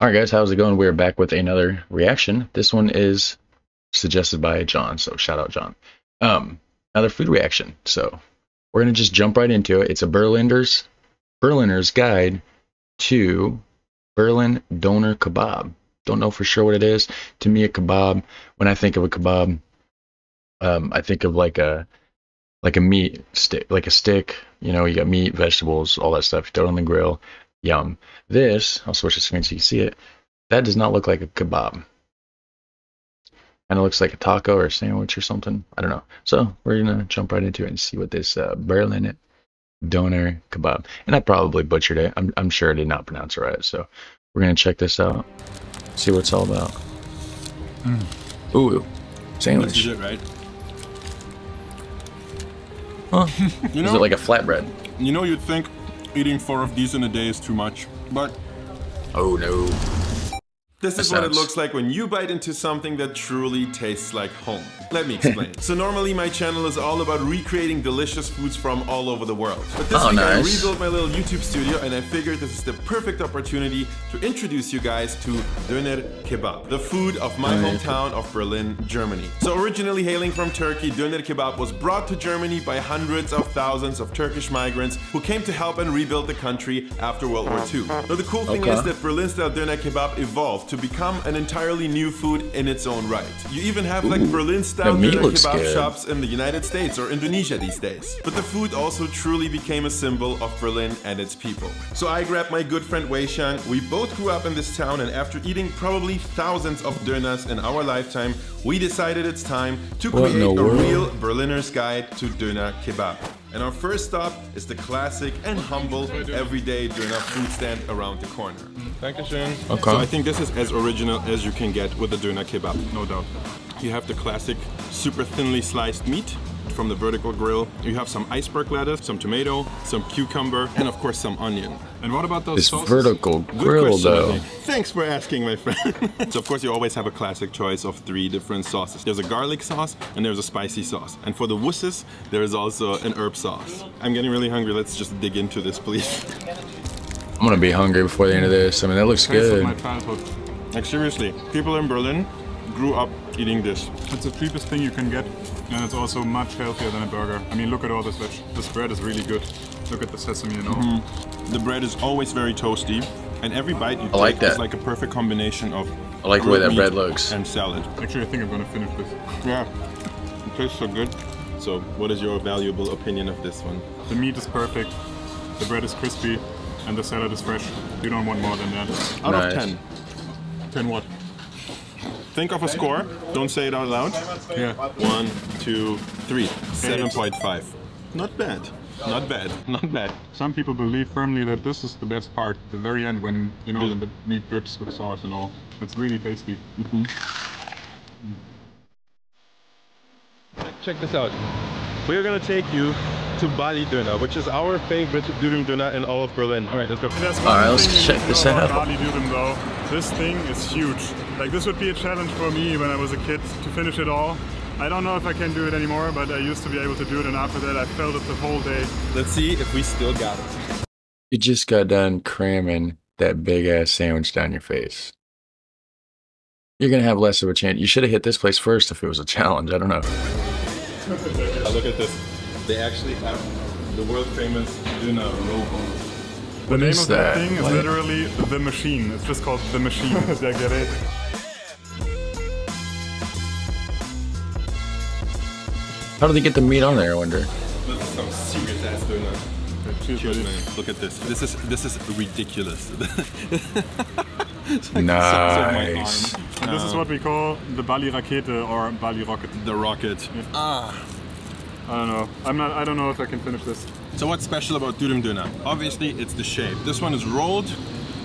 All right, guys, how's it going? We're back with another reaction. This one is suggested by John, so shout out John. Um, another food reaction. So we're gonna just jump right into it. It's a Berliners Berliner's guide to Berlin doner kebab. Don't know for sure what it is. To me, a kebab. When I think of a kebab, um, I think of like a like a meat stick, like a stick. You know, you got meat, vegetables, all that stuff. You throw it on the grill. Yum. This, I'll switch the screen so you can see it. That does not look like a kebab. Kind of looks like a taco or a sandwich or something. I don't know. So we're gonna jump right into it and see what this uh, Berlin doner kebab. And I probably butchered it. I'm I'm sure I did not pronounce it right. So we're gonna check this out. See what it's all about. Mm. Ooh, sandwich. This is it, right? Huh. you know, is it like a flatbread? You know, you'd think eating four of these in a day is too much, but... Oh no. This is what it looks like when you bite into something that truly tastes like home. Let me explain. so normally my channel is all about recreating delicious foods from all over the world. But this oh, week nice. I rebuilt my little YouTube studio and I figured this is the perfect opportunity to introduce you guys to Döner Kebab, the food of my hometown of Berlin, Germany. So originally hailing from Turkey, Döner Kebab was brought to Germany by hundreds of thousands of Turkish migrants who came to help and rebuild the country after World War II. Now the cool thing okay. is that Berlin style Döner Kebab evolved to become an entirely new food in its own right. You even have like Berlin-style kebab good. shops in the United States or Indonesia these days. But the food also truly became a symbol of Berlin and its people. So I grabbed my good friend Wei Xiang. We both grew up in this town and after eating probably thousands of döners in our lifetime, we decided it's time to create a world? real Berliner's guide to döner kebab. And our first stop is the classic and humble everyday döner food stand around the corner. Dankeschön. Okay. So I think this is as original as you can get with the döner kebab, no doubt. You have the classic super thinly sliced meat from the vertical grill. You have some iceberg lettuce, some tomato, some cucumber, and of course some onion. And what about those this sauces? vertical grill though? Thanks for asking, my friend. so of course you always have a classic choice of three different sauces. There's a garlic sauce and there's a spicy sauce. And for the wusses, there is also an herb sauce. I'm getting really hungry. Let's just dig into this, please. I'm gonna be hungry before the end of this. I mean, that looks good. Like seriously, people in Berlin grew up eating this. It's the cheapest thing you can get, and it's also much healthier than a burger. I mean, look at all this veg. This bread is really good. Look at the sesame and all. Mm -hmm. The bread is always very toasty, and every bite you I take like that. is like a perfect combination of I like the way that bread looks. And salad. Actually, I think I'm gonna finish this. Yeah, it tastes so good. So, what is your valuable opinion of this one? The meat is perfect. The bread is crispy and the salad is fresh. You don't want more than that. Out nice. of 10. 10 what? Think of a score. Don't say it out loud. Yeah. One, two, three. 7.5. Not bad. Not bad. Not bad. Some people believe firmly that this is the best part, the very end when, you know, the meat drips with sauce and all. It's really tasty. Mm -hmm. Check this out. We're gonna take you to Bali Döner, which is our favorite Dürüm Döner in all of Berlin. All right, let's go. Alright, let's check this out. Bali Dürüm though, this thing is huge. Like this would be a challenge for me when I was a kid to finish it all. I don't know if I can do it anymore, but I used to be able to do it and after that I felt it the whole day. Let's see if we still got it. You just got done cramming that big ass sandwich down your face. You're gonna have less of a chance. You should have hit this place first if it was a challenge. I don't know. Look at this. They actually have the world famous Duna logo. The what name of that, that thing is what? literally The Machine. It's just called The Machine. I get Gerät. How do they get the meat on there, I wonder? This is some serious ass Döner. Cheers, Cheers. Look at this. This is this is ridiculous. like nice. And this is what we call the Bali Rakete or Bali Rocket. The rocket. Yeah. Ah. I don't know. I'm not. I don't know if I can finish this. So what's special about Dürüm Döner? Obviously, it's the shape. This one is rolled,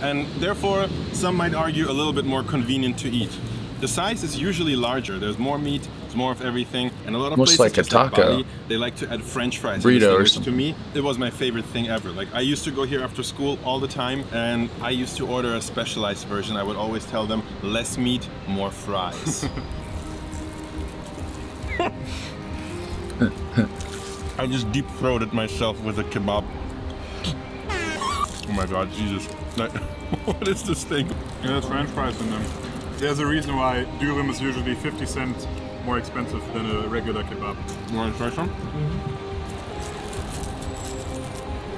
and therefore some might argue a little bit more convenient to eat. The size is usually larger. There's more meat. It's more of everything, and a lot of Almost places like a taco. Like Bali, they like to add French fries. Burritos. To me, it was my favorite thing ever. Like I used to go here after school all the time, and I used to order a specialized version. I would always tell them less meat, more fries. I just deep throated myself with a kebab. Oh my god, Jesus. what is this thing? Yeah, there's french fries in them. There's a reason why dürüm is usually 50 cents more expensive than a regular kebab. You want to try some? Mm -hmm.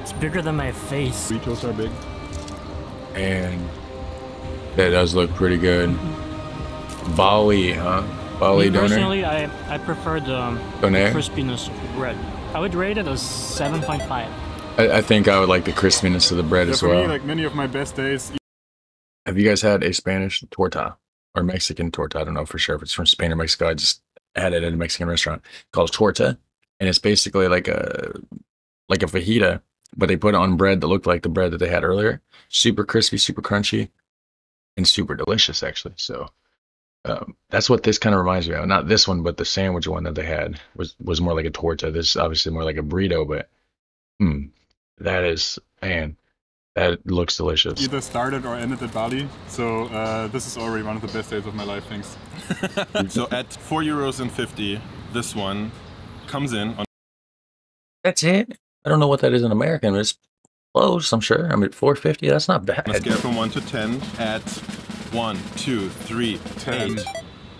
It's bigger than my face. Burritos are big. And that does look pretty good. Bali, huh? Bali Me Personally, I, I prefer the um, crispiness of the bread. I would rate it a 7.5. I, I, think I would like the crispiness of the bread yeah, as well. Me, like many of my best days. Have you guys had a Spanish torta or Mexican torta? I don't know for sure if it's from Spain or Mexico. I just had it at a Mexican restaurant called torta, and it's basically like a like a fajita, but they put on bread that looked like the bread that they had earlier. Super crispy, super crunchy, and super delicious actually. So um, that's what this kind of reminds me of. Not this one, but the sandwich one that they had was was more like a torta. This is obviously more like a burrito, but hmm, that is man, that looks delicious. Either started or ended at Bali, so uh, this is already one of the best days of my life. Thanks. so at four euros and fifty, this one comes in on. That's it. I don't know what that is in American, but it's close. I'm sure. I mean, four fifty. That's not bad. Let's get from one to ten at one, two, three, ten. Eight.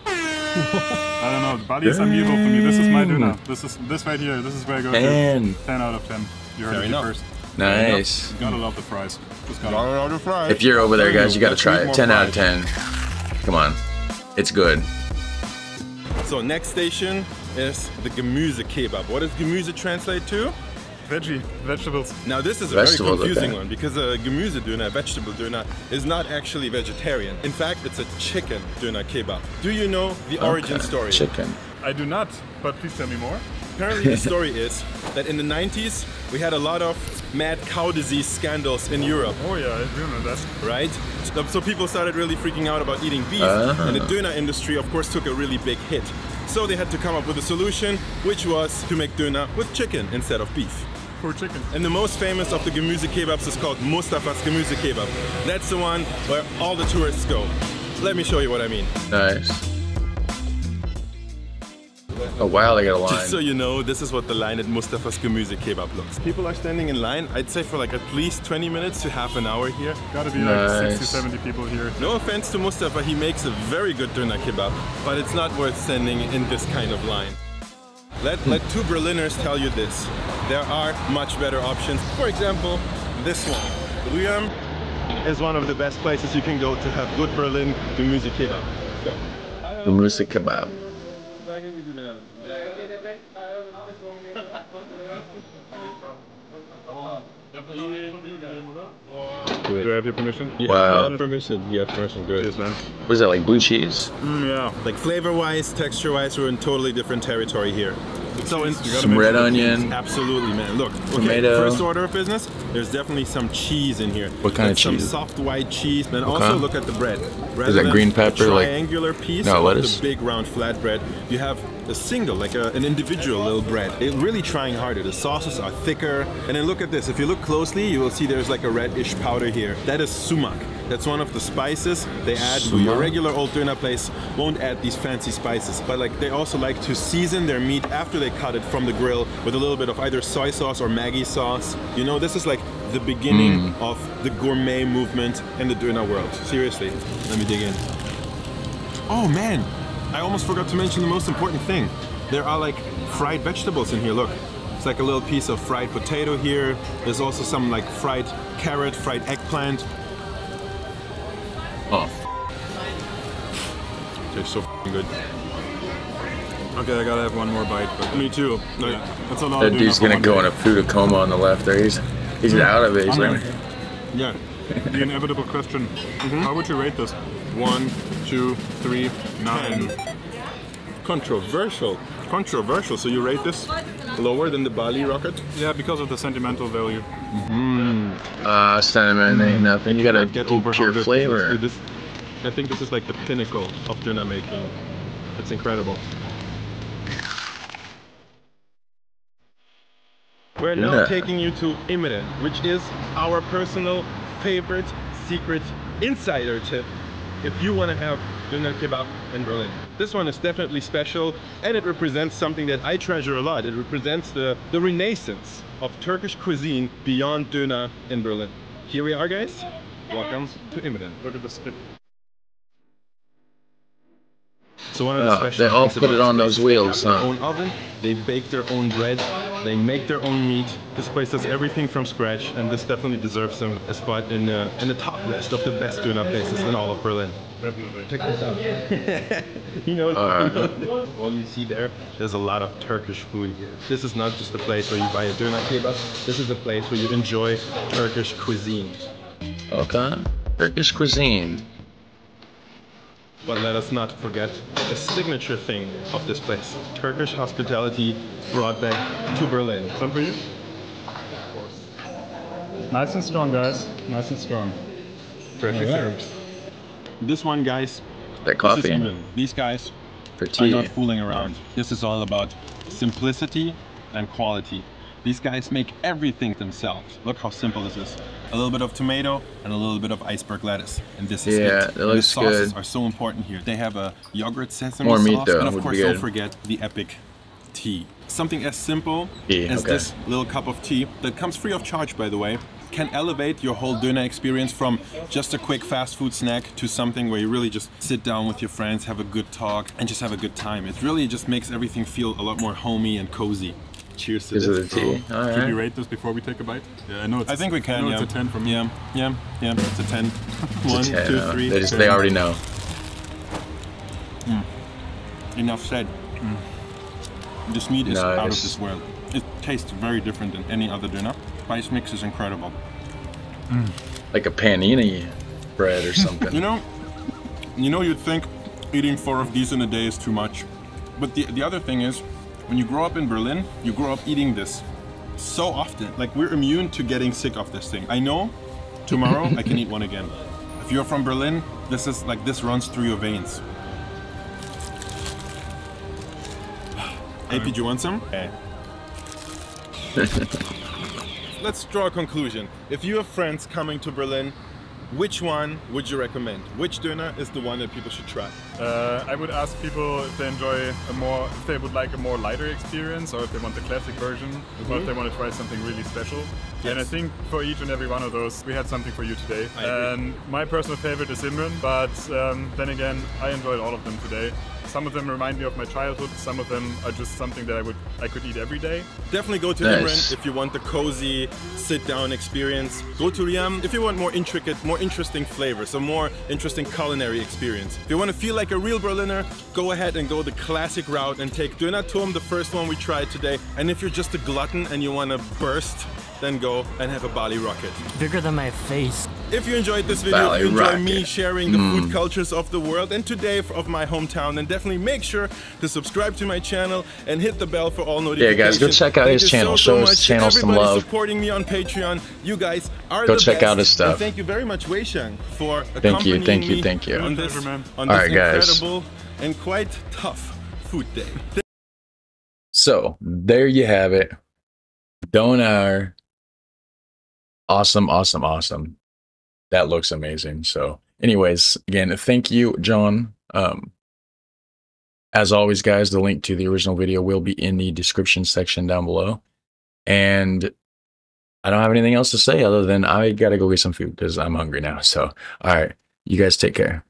I don't know. Bali is unusual for me. This is my dinner. This is this right here. This is where I go. Ten. To. Ten out of ten. You heard Fair it enough. first. Nice. Gotta love the fries. Just gotta, gotta love the fries. If you're over there, guys, you gotta try it. Ten fries. out of ten. Come on, it's good. So next station is the Gemüse kebab. What does Gemüse translate to? Veggie, vegetables. Now this is a vegetables, very confusing one because a Gemüse döner, vegetable döner, is not actually vegetarian. In fact, it's a chicken döner kebab. Do you know the okay. origin story? Chicken. I do not, but please tell me more. Apparently the story is that in the 90s we had a lot of mad cow disease scandals in Europe. Oh yeah, I do know that. Right? So people started really freaking out about eating beef uh -huh. and the döner industry of course took a really big hit. So they had to come up with a solution which was to make döner with chicken instead of beef For chicken. And the most famous of the Gemüse kebabs is called Mustafa's Gemüse kebab. That's the one where all the tourists go. Let me show you what I mean. Nice. Oh wow, they got a line. Just so you know, this is what the line at Mustafa's Gemüse kebab looks. People are standing in line, I'd say for like at least 20 minutes to half an hour here. Gotta be nice. like 60, 70 people here. No offense to Mustafa, he makes a very good doner kebab, but it's not worth standing in this kind of line. Let, let two Berliners tell you this. There are much better options. For example, this one. Rüyam is one of the best places you can go to have good Berlin Gemüse kebab. Gemüse kebab. Do I have your permission? Yeah, wow. permission. You have permission. Good. Cheers, man. What is that, like blue cheese? Mm, yeah. Like flavor-wise, texture-wise, we're in totally different territory here. So in, some red onion. Absolutely, man. Look, okay, tomato. First order of business. There's definitely some cheese in here. What kind of cheese? Some soft white cheese. And okay. also look at the bread. Rather is that green pepper? Like triangular piece no, lettuce? the big round flat bread. You have a single, like a, an individual little bread. It really trying harder. The sauces are thicker. And then look at this. If you look closely, you will see there's like a reddish powder here. That is sumac. That's one of the spices they add. Sumac? Your regular old doner place won't add these fancy spices, but like they also like to season their meat after they cut it from the grill with a little bit of either soy sauce or Maggi sauce. You know, this is like the beginning mm. of the gourmet movement in the doner world. Seriously, let me dig in. Oh man, I almost forgot to mention the most important thing. There are like fried vegetables in here, look. It's like a little piece of fried potato here. There's also some like fried carrot, fried eggplant. Tastes so good. Okay, I gotta have one more bite, but me too. Like, yeah. That's a lot that dude's gonna go in a food coma on the left there. He's he's out of it. He's like, yeah. the inevitable question. Mm -hmm. How would you rate this? One, two, three, nine. Controversial. Controversial. So you rate this lower than the Bali rocket? Yeah, because of the sentimental value. Mm -hmm. Uh, sentiment ain't nothing. You gotta get pure flavor. This, I think this is like the pinnacle of doner making. It's incredible. We're now yeah. taking you to Imren, which is our personal favorite secret insider tip if you want to have doner kebab in Berlin. This one is definitely special and it represents something that I treasure a lot. It represents the, the renaissance of Turkish cuisine beyond doner in Berlin. Here we are guys. Welcome to Imren. Look at the strip. So one of the oh, they all put it on those wheels, huh? Own oven. They bake their own bread. They make their own meat. This place does everything from scratch, and this definitely deserves some, a spot in uh, in the top list of the best doner places in all of Berlin. Check this out. you know, uh, all you see there, there's a lot of Turkish food here. This is not just a place where you buy a doner kebab. This is a place where you enjoy Turkish cuisine. Okay. Turkish cuisine. But let us not forget the signature thing of this place. Turkish hospitality brought back to Berlin. Some for you? Of course. Nice and strong, guys. Nice and strong. Perfect right. This one, guys. That coffee. These guys for tea. are not fooling around. This is all about simplicity and quality. These guys make everything themselves. Look how simple this is. A little bit of tomato and a little bit of iceberg lettuce. And this is yeah, it. it looks the sauces good. are so important here. They have a yogurt sesame More sauce. meat though, and of course don't forget the epic tea. Something as simple tea, as okay. this little cup of tea that comes free of charge by the way can elevate your whole doner experience from just a quick fast food snack to something where you really just sit down with your friends, have a good talk, and just have a good time. It really just makes everything feel a lot more homey and cozy. Cheers to this. the tea. All right. Should we rate this before we take a bite? Yeah, I know it's. I think we can. yeah. it's a ten from me. Yeah, yeah, yeah. It's a ten. One, a 10, two, three. They, just, they already know. Mm. Enough said. Mm. This meat is nice. out of this world. It tastes very different than any other doner. Spice mix is incredible. Mm. Like a panini bread or something. you know, you know, you'd think eating four of these in a day is too much, but the the other thing is when you grow up in Berlin, you grow up eating this so often. Like we're immune to getting sick of this thing. I know tomorrow I can eat one again. If you're from Berlin, this is like this runs through your veins. Hey, did you want some? Hey. Eh. Let's draw a conclusion. If you have friends coming to Berlin which one would you recommend? Which doner is the one that people should try? Uh, I would ask people if they enjoy a more, if they would like a more lighter experience, or if they want the classic version, mm -hmm. or if they want to try something really special. Yes. And I think for each and every one of those, we had something for you today. And my personal favorite is Imren, but um, then again, I enjoyed all of them today. Some of them remind me of my childhood. Some of them are just something that I would I could eat every day. Definitely go to nice. Imren if you want the cozy sit-down experience. Go to Rüyam if you want more intricate, more interesting flavors, a more interesting culinary experience. If you want to feel like a real Berliner, go ahead and go the classic route and take Döner Turm, the first one we tried today. And if you're just a glutton and you want to burst then go and have a Bali rocket. Bigger than my face. If you enjoyed this video, Bali if you enjoy rocket. me sharing the mm. food cultures of the world and today of my hometown, then definitely make sure to subscribe to my channel and hit the bell for all notifications. Yeah, guys, go check out thank his channel. So, Show so his channel some love. supporting me on Patreon. You guys are go the check best. out his stuff. And thank you very much, Wei Xiang, for thank you, thank you, thank you on this, on this right, incredible guys. and quite tough food day. So there you have it. Doner Awesome, awesome, awesome. That looks amazing. So, anyways, again, thank you, John. Um, as always, guys, the link to the original video will be in the description section down below. And I don't have anything else to say other than I got to go get some food because I'm hungry now. So, all right, you guys take care.